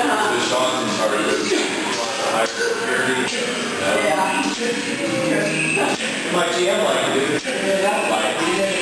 The Sean's in charge of higher security. Yeah. My GM like it. Yeah. Like,